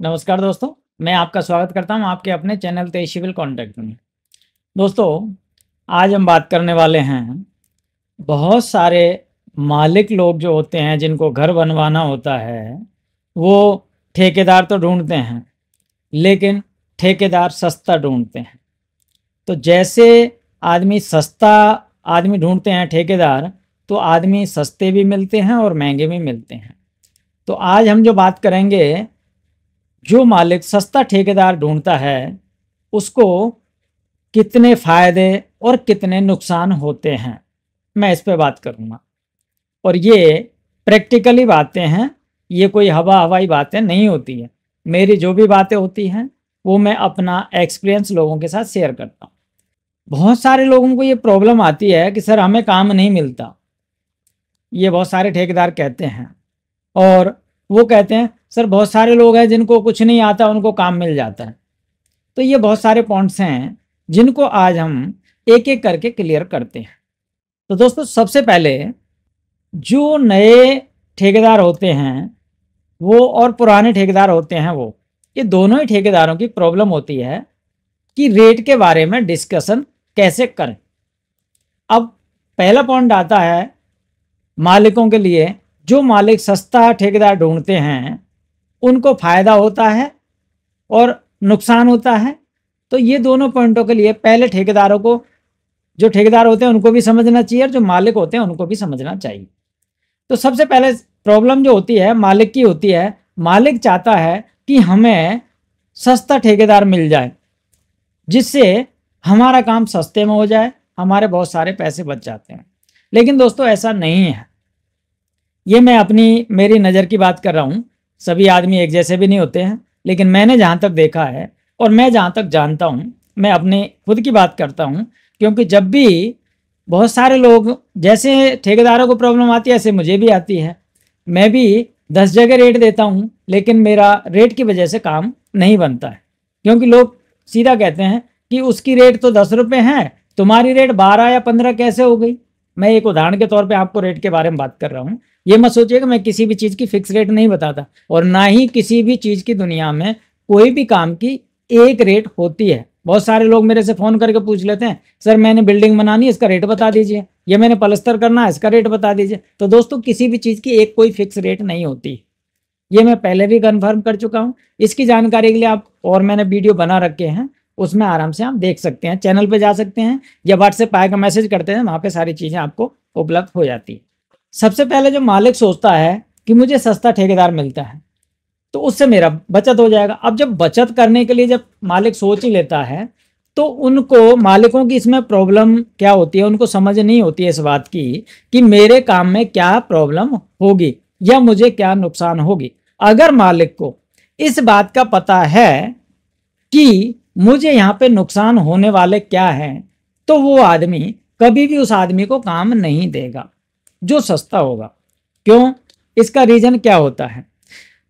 नमस्कार दोस्तों, मैं आपका स्वागत करता हूँ आपके अपने चैनल तेज सिविल कॉन्टैक्ट में। दोस्तों, आज हम बात करने वाले हैं, बहुत सारे मालिक लोग जो होते हैं, जिनको घर बनवाना होता है, वो ठेकेदार तो ढूंढते हैं, लेकिन ठेकेदार सस्ता ढूंढते हैं। तो जैसे आदमी सस्ता आदमी ढूंढते हैं ठेकेदार तो आदमी सस्ते भी मिलते हैं और महँगे भी मिलते हैं। तो आज हम जो बात करेंगे जो मालिक सस्ता ठेकेदार ढूंढता है, उसको कितने फ़ायदे और कितने नुकसान होते हैं, मैं इस पर बात करूँगा। और ये प्रैक्टिकली बातें हैं, ये कोई हवा हवाई बातें नहीं होती है। मेरी जो भी बातें होती हैं, वो मैं अपना एक्सपीरियंस लोगों के साथ शेयर करता हूँ। बहुत सारे लोगों को ये प्रॉब्लम आती है कि, सर, हमें काम नहीं मिलता। ये बहुत सारे ठेकेदार कहते हैं और वो कहते हैं सर, बहुत सारे लोग हैं जिनको कुछ नहीं आता, उनको काम मिल जाता है। तो ये बहुत सारे पॉइंट्स हैं जिनको आज हम एक एक करके क्लियर करते हैं। तो दोस्तों, सबसे पहले जो नए ठेकेदार होते हैं, वो और पुराने ठेकेदार होते हैं वो, ये दोनों ही ठेकेदारों की प्रॉब्लम होती है कि रेट के बारे में डिस्कशन कैसे करें। अब पहला पॉइंट आता है मालिकों के लिए, जो मालिक सस्ता ठेकेदार ढूंढते हैं उनको फ़ायदा होता है और नुकसान होता है। तो ये दोनों पॉइंटों के लिए पहले ठेकेदारों को, जो ठेकेदार होते हैं, उनको भी समझना चाहिए और जो मालिक होते हैं, उनको भी समझना चाहिए। तो सबसे पहले प्रॉब्लम जो होती है, मालिक की होती है, मालिक चाहता है कि हमें सस्ता ठेकेदार मिल जाए, जिससे हमारा काम सस्ते में हो जाए, हमारे बहुत सारे पैसे बच जाते हैं। लेकिन दोस्तों, ऐसा नहीं है। ये मैं अपनी, मेरी नज़र की बात कर रहा हूँ। सभी आदमी एक जैसे भी नहीं होते हैं, लेकिन मैंने जहाँ तक देखा है और मैं जहाँ तक जानता हूँ, मैं अपने खुद की बात करता हूँ, क्योंकि जब भी बहुत सारे लोग जैसे ठेकेदारों को प्रॉब्लम आती है, ऐसे मुझे भी आती है। मैं भी दस जगह रेट देता हूँ, लेकिन मेरा रेट की वजह से काम नहीं बनता है। क्योंकि लोग सीधा कहते हैं कि उसकी रेट तो दस रुपये है, तुम्हारी रेट बारह या पंद्रह कैसे हो गई? मैं एक उदाहरण के तौर पे आपको रेट के बारे में बात कर रहा हूँ। ये मत सोचिए मैं किसी भी चीज़ की फिक्स रेट नहीं बताता और ना ही किसी भी चीज़ की दुनिया में कोई भी काम की एक रेट होती है। बहुत सारे लोग मेरे से फ़ोन करके पूछ लेते हैं, सर, मैंने बिल्डिंग बनानी इसका रेट बता दीजिए। या मैंने पलस्तर करना है, इसका रेट बता दीजिए। तो दोस्तों, किसी भी चीज़ की एक कोई फिक्स रेट नहीं होती। ये मैं पहले भी कन्फर्म कर चुका हूँ। इसकी जानकारी के लिए आप और मैंने वीडियो बना रखे हैं। उसमें आराम से आप देख सकते हैं, चैनल पे जा सकते हैं या व्हाट्सएप आए का मैसेज करते हैं, वहाँ पे सारी चीज़ें आपको उपलब्ध हो जाती है। सबसे पहले जो मालिक सोचता है कि मुझे सस्ता ठेकेदार मिलता है तो उससे मेरा बचत हो जाएगा। अब जब बचत करने के लिए जब मालिक सोच ही लेता है तो उनको, मालिकों की इसमें प्रॉब्लम क्या होती है, उनको समझ नहीं होती है इस बात की, कि मेरे काम में क्या प्रॉब्लम होगी या मुझे क्या नुकसान होगी। अगर मालिक को इस बात का पता है कि मुझे यहाँ पे नुकसान होने वाले क्या हैं? तो वो आदमी कभी भी उस आदमी को काम नहीं देगा, जो सस्ता होगा। क्यों? इसका रीज़न क्या होता है?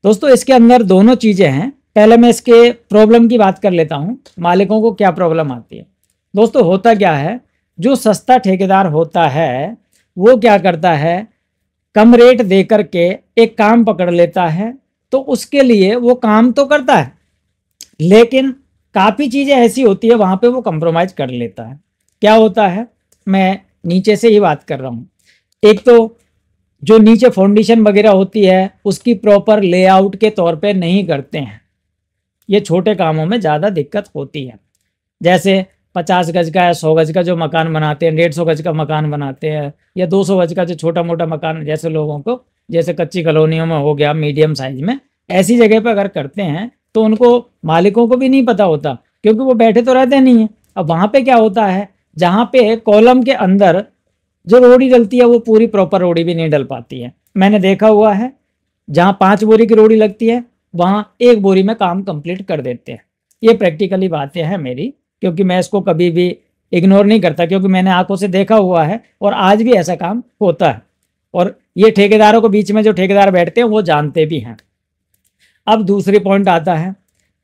दोस्तों, इसके अंदर दोनों चीज़ें हैं। पहले मैं इसके प्रॉब्लम की बात कर लेता हूँ। मालिकों को क्या प्रॉब्लम आती है? दोस्तों, होता क्या है? जो सस्ता ठेकेदार होता है, वो क्या करता है? कम रेट दे करके एक काम पकड़ लेता है तो उसके लिए वो काम तो करता है। लेकिन काफ़ी चीज़ें ऐसी होती है, वहाँ पे वो कंप्रोमाइज़ कर लेता है। क्या होता है? मैं नीचे से ही बात कर रहा हूँ। एक तो जो नीचे फाउंडेशन वगैरह होती है, उसकी प्रॉपर लेआउट के तौर पे नहीं करते हैं। ये छोटे कामों में ज़्यादा दिक्कत होती है। जैसे पचास गज का या सौ गज का जो मकान बनाते हैं, डेढ़ सौ गज का मकान बनाते हैं, या दो सौ गज का जो छोटा मोटा मकान जैसे लोगों को, जैसे कच्ची कॉलोनियों में हो गया मीडियम साइज़ में, ऐसी जगह पर अगर करते हैं तो उनको मालिकों को भी नहीं पता होता, क्योंकि वो बैठे तो रहते नहीं है। अब वहाँ पे क्या होता है, जहाँ पे कॉलम के अंदर जो रोड़ी डलती है, वो पूरी प्रॉपर रोड़ी भी नहीं डल पाती है। मैंने देखा हुआ है, जहाँ पाँच बोरी की रोड़ी लगती है, वहाँ एक बोरी में काम कंप्लीट कर देते हैं। ये प्रैक्टिकली बातें हैं मेरी, क्योंकि मैं इसको कभी भी इग्नोर नहीं करता, क्योंकि मैंने आँखों से देखा हुआ है और आज भी ऐसा काम होता है। और ये ठेकेदारों को बीच में जो ठेकेदार बैठते हैं, वो जानते भी हैं। अब दूसरी पॉइंट आता है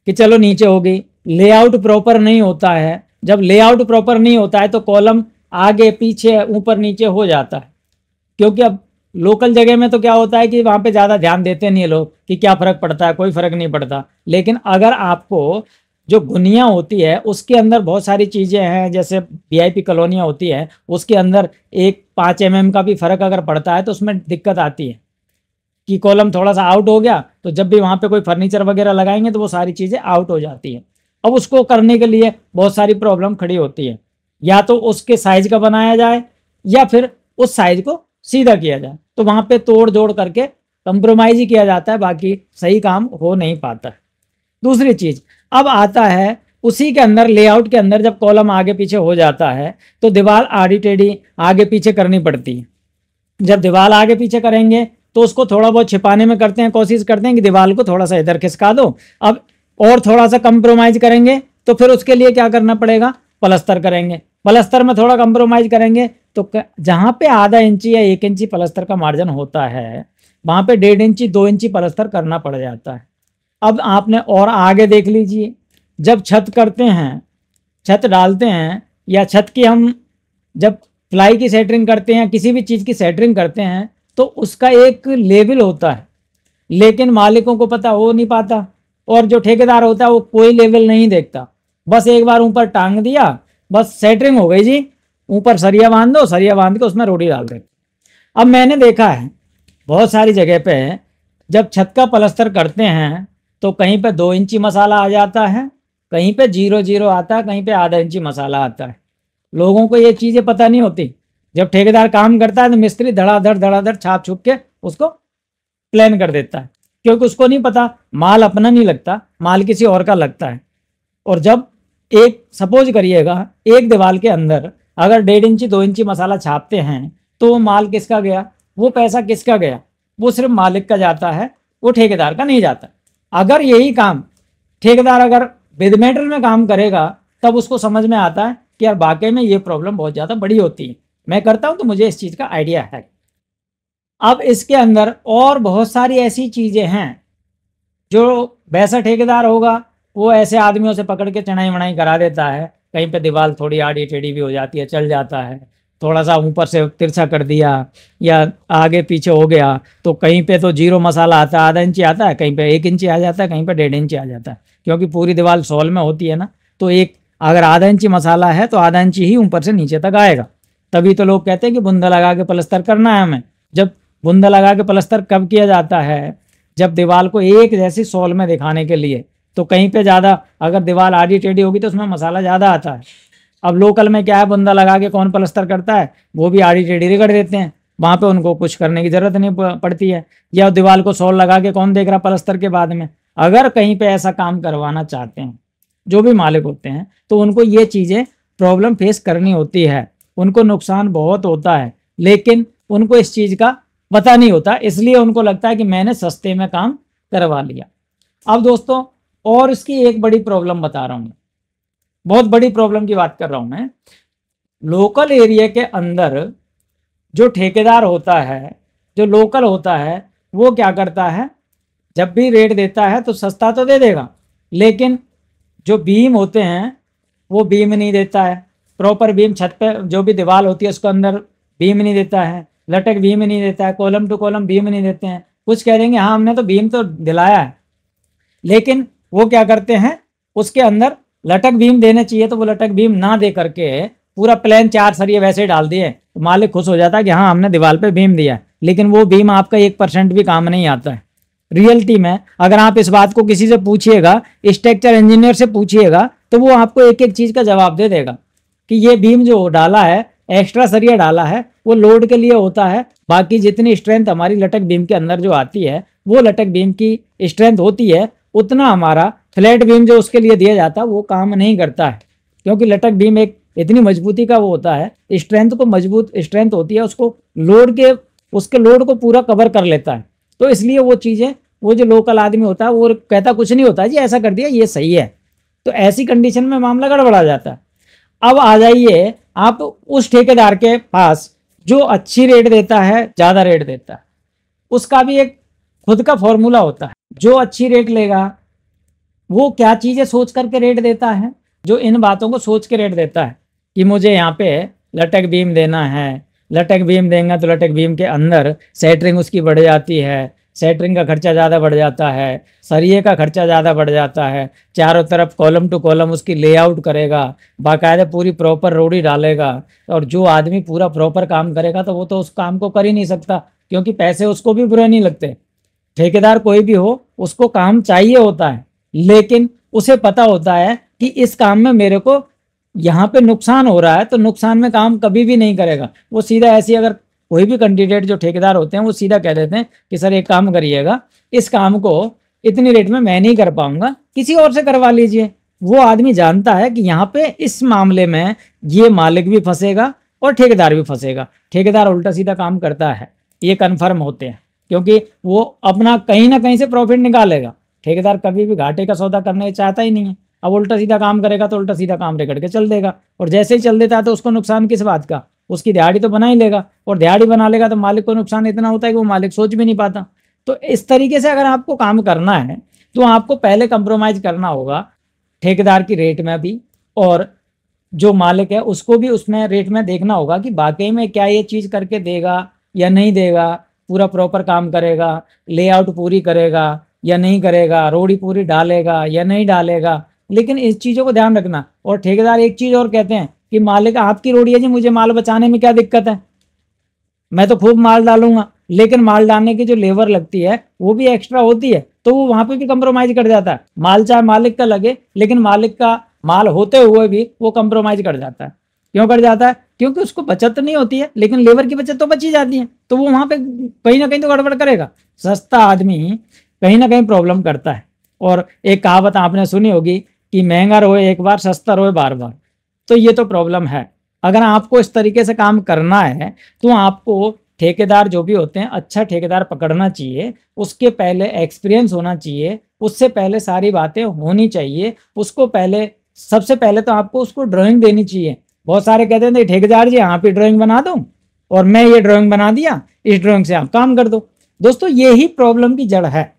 कि चलो नीचे हो गई। लेआउट प्रॉपर नहीं होता है। जब लेआउट प्रॉपर नहीं होता है तो कॉलम आगे, पीछे, ऊपर, नीचे हो जाता है। क्योंकि अब लोकल जगह में तो क्या होता है कि वहाँ पे ज़्यादा ध्यान देते नहीं लोग कि क्या फ़र्क पड़ता है, कोई फ़र्क नहीं पड़ता। लेकिन अगर आपको जो गुनिया होती है, उसके अंदर बहुत सारी चीज़ें हैं, जैसे वीआईपी कॉलोनियाँ होती है, उसके अंदर एक पाँच एम का भी फ़र्क अगर पड़ता है तो उसमें दिक्कत आती है। कि कॉलम थोड़ा सा आउट हो गया तो जब भी वहाँ पे कोई फर्नीचर वगैरह लगाएँगे तो वो सारी चीज़ें आउट हो जाती हैं। अब उसको करने के लिए बहुत सारी प्रॉब्लम खड़ी होती है। या तो उसके साइज़ का बनाया जाए, या फिर उस साइज़ को सीधा किया जाए। तो वहाँ पे तोड़ जोड़ करके कंप्रोमाइज ही किया जाता है, बाकी सही काम हो नहीं पाता। दूसरी चीज़, अब आता है उसी के अंदर लेआउट के अंदर जब कॉलम आगे पीछे हो जाता है तो दीवार आड़ी टेढ़ी आगे पीछे करनी पड़ती है। जब दीवार आगे पीछे करेंगे तो उसको थोड़ा बहुत छिपाने में करते हैं, कोशिश करते हैं कि दीवार को थोड़ा सा इधर खिसका दो। अब और थोड़ा सा कंप्रोमाइज करेंगे तो फिर उसके लिए क्या करना पड़ेगा? पलस्तर करेंगे। पलस्तर में थोड़ा कंप्रोमाइज करेंगे तो जहाँ पे आधा इंची या एक इंची पलस्तर का मार्जिन होता है, वहाँ पे डेढ़ इंची, दो इंची पलस्तर करना पड़ जाता है। अब आपने और आगे देख लीजिए, जब छत करते हैं, छत डालते हैं, या छत की हम जब प्लाई की सेटरिंग करते हैं, किसी भी चीज़ की सेटरिंग करते हैं तो उसका एक लेवल होता है। लेकिन मालिकों को पता हो नहीं पाता और जो ठेकेदार होता है वो कोई लेवल नहीं देखता। बस एक बार ऊपर टांग दिया, बस सेटरिंग हो गई जी। ऊपर सरिया बाँध दो, सरिया बाँध के उसमें रोटी डाल दे अब मैंने देखा है, बहुत सारी जगह पे जब छत का पलस्तर करते हैं तो कहीं पे दो इंची मसाला आ जाता है, कहीं पे ज़ीरो ज़ीरो आता है, कहीं पे आधा इंची मसाला आता है। लोगों को ये चीज़ें पता नहीं होती। जब ठेकेदार काम करता है तो मिस्त्री धड़ाधड़ धड़ाधड़, छाप छुप के उसको प्लान कर देता है। क्योंकि उसको नहीं पता, माल अपना नहीं लगता, माल किसी और का लगता है। और जब एक सपोज़ करिएगा, एक दीवार के अंदर अगर डेढ़ इंची, दो इंची मसाला छापते हैं तो वो माल किसका गया? वो पैसा किसका गया? वो सिर्फ़ मालिक का जाता है, वो ठेकेदार का नहीं जाता। अगर यही काम, ठेकेदार अगर विद मेटर में काम करेगा, तब उसको समझ में आता है कि यार वाकई में ये प्रॉब्लम बहुत ज़्यादा बड़ी होती है। मैं करता हूँ तो मुझे इस चीज़ का आइडिया है। अब इसके अंदर और बहुत सारी ऐसी चीज़ें हैं, जो वैसा ठेकेदार होगा, वो ऐसे आदमियों से पकड़ के चढ़ाई वढ़ाई करा देता है। कहीं पे दीवार थोड़ी आड़ी टेढ़ी भी हो जाती है, चल जाता है। थोड़ा सा ऊपर से तिरछा कर दिया या आगे पीछे हो गया तो कहीं पे तो ज़ीरो मसाला आता है, आधा इंची आता है, कहीं पे एक इंची आ जाता है, कहीं पे डेढ़ इंची आ जाता है। क्योंकि पूरी दीवार सॉल में होती है ना तो एक अगर आधा इंची मसाला है तो आधा इंची ही ऊपर से नीचे तक आएगा। तभी तो लोग कहते हैं कि बुंदा लगा के पलस्तर करना है हमें। जब बुंदा लगा के पलस्तर कब किया जाता है? जब दीवार को एक जैसी सॉल में दिखाने के लिए। तो कहीं पे ज़्यादा अगर दीवार आड़ी टेढ़ी होगी तो उसमें मसाला ज़्यादा आता है। अब लोकल में क्या है? बुंदा लगा के कौन पलस्तर करता है? वो भी आड़ी टेढ़ी रगड़ देते हैं। वहाँ पे उनको कुछ करने की ज़रूरत नहीं पड़ती है। या दीवार को सॉल लगा के कौन देख रहा पलस्तर के बाद में? अगर कहीं पे ऐसा काम करवाना चाहते हैं, जो भी मालिक होते हैं तो उनको ये चीज़ें प्रॉब्लम फेस करनी होती है। उनको नुकसान बहुत होता है, लेकिन उनको इस चीज़ का पता नहीं होता, इसलिए उनको लगता है कि मैंने सस्ते में काम करवा लिया। अब दोस्तों, और इसकी एक बड़ी प्रॉब्लम बता रहा हूँ बहुत बड़ी प्रॉब्लम की बात कर रहा हूँ मैं। लोकल एरिया के अंदर जो ठेकेदार होता है, जो लोकल होता है, वो क्या करता है? जब भी रेट देता है तो सस्ता तो दे देगा, लेकिन जो बीम होते हैं, वो बीम नहीं देता है। प्रॉपर बीम छत पे जो भी दीवार होती है उसको अंदर बीम नहीं देता है लटक बीम नहीं देता है कॉलम टू कॉलम बीम नहीं देते हैं कुछ कह देंगे हाँ हमने तो बीम तो दिलाया है लेकिन वो क्या करते हैं उसके अंदर लटक बीम देने चाहिए तो वो लटक बीम ना दे करके पूरा प्लेन चार सरिये वैसे ही डाल दिए तो मालिक खुश हो जाता है कि हाँ हमने दीवार पे बीम दिया लेकिन वो बीम आपका एक परसेंट भी काम नहीं आता है रियलिटी में अगर आप इस बात को किसी से पूछिएगा स्ट्रक्चर इंजीनियर से पूछिएगा तो वो आपको एक एक चीज़ का जवाब दे देगा कि ये बीम जो डाला है एक्स्ट्रा सरिया डाला है, वो लोड के लिए होता है। बाकी जितनी स्ट्रेंथ हमारी लटक बीम के अंदर जो आती है, वो लटक बीम की स्ट्रेंथ होती है। उतना हमारा फ्लैट बीम जो उसके लिए दिया जाता है वो काम नहीं करता है। क्योंकि लटक बीम एक इतनी मजबूती का वो होता है स्ट्रेंथ को मज़बूत स्ट्रेंथ होती है, उसको लोड के, उसके लोड को पूरा कवर कर लेता है। तो इसलिए वो चीज़ें, वो जो लोकल आदमी होता है, वो कहता कुछ नहीं होता, जी, ऐसा कर दिया, ये सही है। तो ऐसी कंडीशन में मामला गड़बड़ा जाता है। अब आ जाइए, आप उस ठेकेदार के पास, जो अच्छी रेट देता है, ज़्यादा रेट देता है। उसका भी एक खुद का फॉर्मूला होता है। जो अच्छी रेट लेगा, वो क्या चीज़ें सोच करके रेट देता है? जो इन बातों को सोच के रेट देता है कि मुझे यहाँ पे लटक बीम देना है, लटक बीम देंगे तो लटक बीम के अंदर सेटरिंग उसकी बढ़ जाती है सेटरिंग का खर्चा ज़्यादा बढ़ जाता है, सरिये का खर्चा ज़्यादा बढ़ जाता है, चारों तरफ़ कॉलम टू कॉलम उसकी लेआउट करेगा, बाकायदा पूरी प्रॉपर रोड़ी डालेगा, और जो आदमी पूरा प्रॉपर काम करेगा तो वो तो उस काम को कर ही नहीं सकता, क्योंकि पैसे उसको भी बुरे नहीं लगते। ठेकेदार कोई भी हो, उसको काम चाहिए होता है, लेकिन उसे पता होता है कि इस काम में मेरे को यहाँ पे नुकसान हो रहा है तो नुकसान में काम कभी भी नहीं करेगा। वो सीधा ऐसी अगर कोई भी कैंडिडेट जो ठेकेदार होते हैं, वो सीधा कह देते हैं कि, सर, एक काम करिएगा, इस काम को इतनी रेट में मैं नहीं कर पाऊँगा, किसी और से करवा लीजिए। वो आदमी जानता है कि यहाँ पे इस मामले में ये मालिक भी फंसेगा और ठेकेदार भी फंसेगा। ठेकेदार उल्टा सीधा काम करता है, ये कन्फर्म होते हैं, क्योंकि वो अपना कहीं ना कहीं से प्रॉफिट निकालेगा। ठेकेदार कभी भी घाटे का सौदा करने चाहता ही नहीं है। अब उल्टा सीधा काम करेगा तो उल्टा सीधा काम रेगड़ के चल देगा, और जैसे ही चल देता है तो उसको नुकसान किस बात का? उसकी दिहाड़ी तो बना ही लेगा। और दिहाड़ी बना लेगा तो मालिक को नुकसान इतना होता है कि वो मालिक सोच भी नहीं पाता। तो इस तरीके से अगर आपको काम करना है तो आपको पहले कंप्रोमाइज करना होगा ठेकेदार की रेट में भी। और जो मालिक है, उसको भी उसमें रेट में देखना होगा कि वाकई में क्या ये चीज़ करके देगा या नहीं देगा, पूरा प्रॉपर काम करेगा लेआउट पूरी करेगा या नहीं करेगा, रोड़ी पूरी डालेगा या नहीं डालेगा। लेकिन इस चीज़ों को ध्यान रखना। और ठेकेदार एक चीज़ और कहते हैं कि मालिक, आपकी रोड़ी है जी, मुझे माल बचाने में क्या दिक्कत है? मैं तो खूब माल डालूँगा, लेकिन माल डालने की जो लेबर लगती है, वो भी एक्स्ट्रा होती है तो वो वहाँ पे भी कंप्रोमाइज कर जाता है। माल चाहे मालिक का लगे, लेकिन मालिक का माल होते हुए भी वो कंप्रोमाइज कर जाता है। क्यों कर जाता है? क्योंकि उसको बचत नहीं होती है, लेकिन लेबर की बचत तो बची जाती है तो वो वहाँ पे कहीं ना कहीं तो गड़बड़ करेगा। सस्ता आदमी कहीं ना कहीं प्रॉब्लम करता है। और एक कहावत आपने सुनी होगी कि, महँगा रोए एक बार, सस्ता रोए बार बार तो ये तो प्रॉब्लम है। अगर आपको इस तरीके से काम करना है तो आपको ठेकेदार जो भी होते हैं अच्छा ठेकेदार पकड़ना चाहिए। उसके पहले एक्सपीरियंस होना चाहिए। उससे पहले सारी बातें होनी चाहिए। उसको पहले, सबसे पहले तो आपको उसको ड्राइंग देनी चाहिए। बहुत सारे कहते हैं ठेकेदार जी आप ही ड्राइंग बना दो और मैं ये ड्राइंग बना दिया, इस ड्राइंग से आप काम कर दो। दोस्तों ये ही प्रॉब्लम की जड़ है।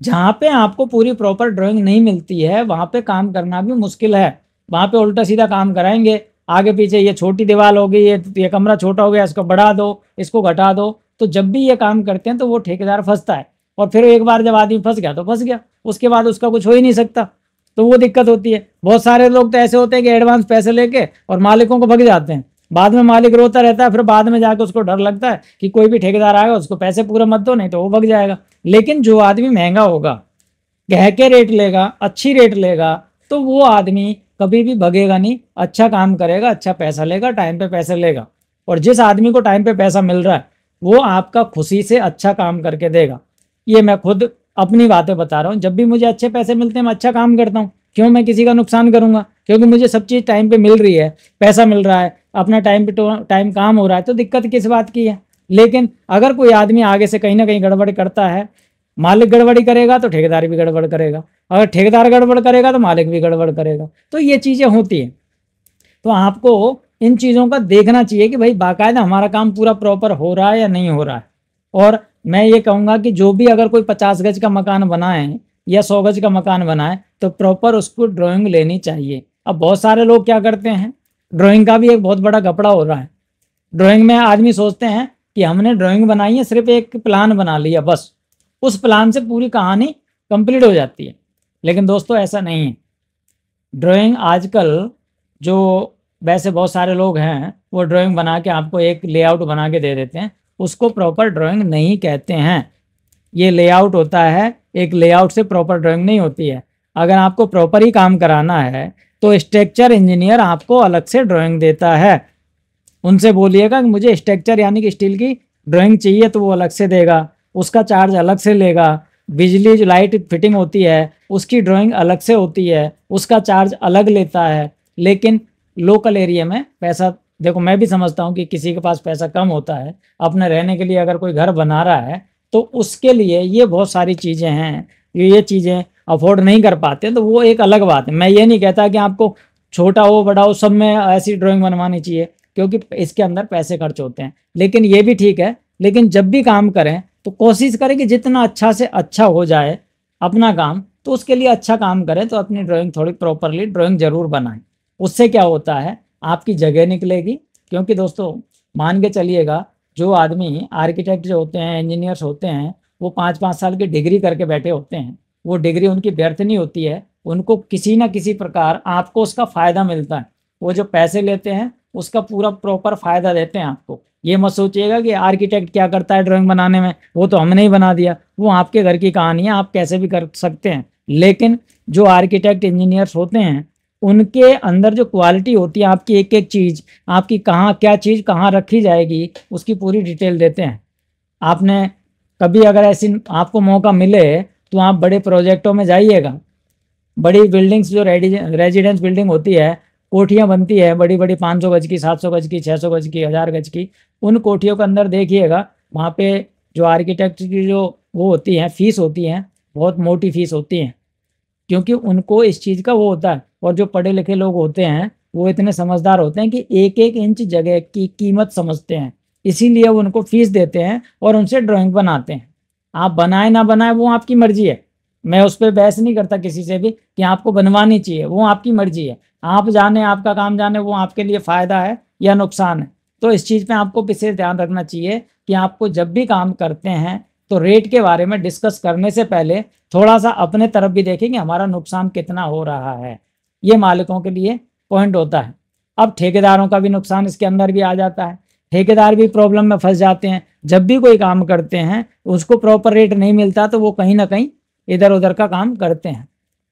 जहाँ पे आपको पूरी प्रॉपर ड्राइंग नहीं मिलती है, वहाँ पे काम करना भी मुश्किल है। वहाँ पे उल्टा सीधा काम कराएँगे। आगे पीछे ये छोटी दीवार हो गई, ये ये कमरा छोटा हो गया, इसको बढ़ा दो, इसको घटा दो। तो जब भी ये काम करते हैं तो वो ठेकेदार फंसता है और फिर एक बार जब आदमी फंस गया तो फंस गया। उसके बाद उसका कुछ हो ही नहीं सकता। तो वो दिक्कत होती है। बहुत सारे लोग तो ऐसे होते हैं कि एडवांस पैसे लेके और मालिकों को भग जाते हैं। बाद में मालिक रोता रहता है, फिर बाद में जाकर उसको डर लगता है कि कोई भी ठेकेदार आएगा, उसको पैसे पूरा मत दो, नहीं तो वो भग जाएगा। लेकिन जो आदमी महँगा होगा कह के रेट लेगा, अच्छी रेट लेगा तो वो आदमी कभी भी भगेगा नहीं अच्छा काम करेगा अच्छा पैसा लेगा टाइम पे पैसे लेगा। और जिस आदमी को टाइम पे पैसा मिल रहा है, वो आपका खुशी से अच्छा काम करके देगा। ये मैं खुद अपनी बातें बता रहा हूँ। जब भी मुझे अच्छे पैसे मिलते हैं, मैं अच्छा काम करता हूँ। क्यों मैं किसी का नुकसान करूँगा? क्योंकि मुझे सब चीज़ टाइम पे मिल रही है, पैसा मिल रहा है, अपना टाइम पे टाइम काम हो रहा है तो दिक्कत किस बात की है? लेकिन अगर कोई आदमी आगे से कहीं ना कहीं गड़बड़ करता है, मालिक गड़बड़ी करेगा तो ठेकेदार भी गड़बड़ करेगा। अगर ठेकेदार गड़बड़ करेगा तो मालिक भी गड़बड़ करेगा। तो ये चीज़ें होती हैं। तो आपको इन चीज़ों का देखना चाहिए कि भाई बाकायदा हमारा काम पूरा प्रॉपर हो रहा है या नहीं हो रहा है। और मैं ये कहूँगा कि जो भी अगर कोई पचास गज का मकान बनाए या सौ गज का मकान बनाए तो प्रॉपर उसको ड्राइंग लेनी चाहिए। अब बहुत सारे लोग क्या करते हैं? ड्राइंग का भी एक बहुत बड़ा कपड़ा हो रहा है। ड्राइंग में आदमी सोचते हैं कि हमने ड्राइंग बनाई है, सिर्फ़ एक प्लान बना लिया, बस। उस प्लान से पूरी कहानी कंप्लीट हो जाती है। लेकिन दोस्तों, ऐसा नहीं है। ड्राइंग आजकल जो वैसे बहुत सारे लोग हैं, वो ड्राइंग बना के आपको एक लेआउट बना के दे देते हैं। उसको प्रॉपर ड्राइंग नहीं कहते हैं। ये लेआउट होता है, एक लेआउट से प्रॉपर ड्राइंग नहीं होती है। अगर आपको प्रॉपर ही काम कराना है तो स्ट्रक्चर इंजीनियर आपको अलग से ड्राइंग देता है। उनसे बोलिएगा कि मुझे स्ट्रक्चर यानी कि स्टील की ड्राइंग चाहिए तो वो अलग से देगा, उसका चार्ज अलग से लेगा। बिजली जो लाइट फिटिंग होती है, उसकी ड्राइंग अलग से होती है, उसका चार्ज अलग लेता है, लेकिन लोकल एरिया में पैसा, देखो मैं भी समझता हूँ कि किसी के पास पैसा कम होता है, अपने रहने के लिए अगर कोई घर बना रहा है तो उसके लिए ये बहुत सारी चीज़ें हैं, ये चीज़ें अफोर्ड नहीं कर पाते तो वो एक अलग बात है। मैं ये नहीं कहता कि आपको छोटा हो, बड़ा हो, सब में ऐसी ड्राइंग बनवानी चाहिए, क्योंकि इसके अंदर पैसे खर्च होते हैं। लेकिन ये भी ठीक है, लेकिन जब भी काम करें तो कोशिश करें कि जितना अच्छा से अच्छा हो जाए अपना काम तो उसके लिए अच्छा काम करें तो अपनी ड्राइंग थोड़ी प्रॉपरली ड्राइंग ज़रूर बनाएँ। उससे क्या होता है, आपकी जगह निकलेगी। क्योंकि दोस्तों, मान के चलिएगा, जो आदमी आर्किटेक्ट जो होते हैं इंजीनियर्स होते हैं, वो पाँच पाँच साल की डिग्री करके बैठे होते हैं। वो डिग्री उनकी व्यर्थ नहीं होती है। उनको किसी ना किसी प्रकार आपको उसका फ़ायदा मिलता है। वो जो पैसे लेते हैं उसका पूरा प्रॉपर फ़ायदा देते हैं आपको। ये मत सोचिएगा कि आर्किटेक्ट क्या करता है ड्राइंग बनाने में, वो तो हमने ही बना दिया। वो आपके घर की कहानी है, आप कैसे भी कर सकते हैं। लेकिन जो आर्किटेक्ट इंजीनियर्स होते हैं, उनके अंदर जो क्वालिटी होती है, आपकी एक एक चीज़, आपकी कहाँ क्या चीज़ कहाँ रखी जाएगी, उसकी पूरी डिटेल देते हैं। आपने कभी अगर ऐसी आपको मौका मिले तो आप बड़े प्रोजेक्टों में जाइएगा। बड़ी बिल्डिंग्स जो रेजिडेंस बिल्डिंग होती है कोठियाँ बनती है बड़ी बड़ी 500 गज की 700 गज की 600 गज की, हज़ार गज की, उन कोठियों के अंदर देखिएगा, वहाँ पे जो आर्किटेक्ट की जो वो होती हैं फ़ीस होती हैं, बहुत मोटी फ़ीस होती हैं, क्योंकि उनको इस चीज़ का वो होता है, और जो पढ़े लिखे लोग होते हैं, वो इतने समझदार होते हैं कि एक एक इंच जगह की कीमत समझते हैं, इसीलिए उनको फ़ीस देते हैं और उनसे ड्राइंग बनाते हैं, आप बनाए ना बनाए वो आपकी मर्ज़ी है। मैं उस पर बहस नहीं करता किसी से भी कि आपको बनवानी चाहिए, वो आपकी मर्ज़ी है। आप जाने, आपका काम जाने, वो आपके लिए फ़ायदा है या नुकसान है। तो इस चीज़ पे आपको विशेष ध्यान रखना चाहिए कि आपको जब भी काम करते हैं तो रेट के बारे में डिस्कस करने से पहले थोड़ा सा अपने तरफ़ भी देखें कि हमारा नुकसान कितना हो रहा है। ये मालिकों के लिए पॉइंट होता है। अब ठेकेदारों का भी नुकसान इसके अंदर भी आ जाता है। ठेकेदार भी प्रॉब्लम में फंस जाते हैं। जब भी कोई काम करते हैं, उसको प्रॉपर रेट नहीं मिलता तो वो कहीं ना कहीं इधर उधर का काम करते हैं।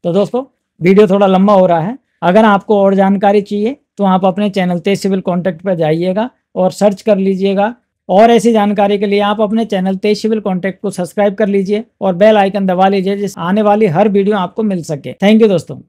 तो दोस्तों, वीडियो थोड़ा लंबा हो रहा है। अगर आपको और जानकारी चाहिए तो आप अपने चैनल तेज सिविल कॉन्टैक्ट पर जाइएगा और सर्च कर लीजिएगा। और ऐसी जानकारी के लिए आप अपने चैनल तेज सिविल कॉन्टैक्ट को सब्सक्राइब कर लीजिए और बेल आइकन दबा लीजिए जिस आने वाली हर वीडियो आपको मिल सके। थैंक यू दोस्तों।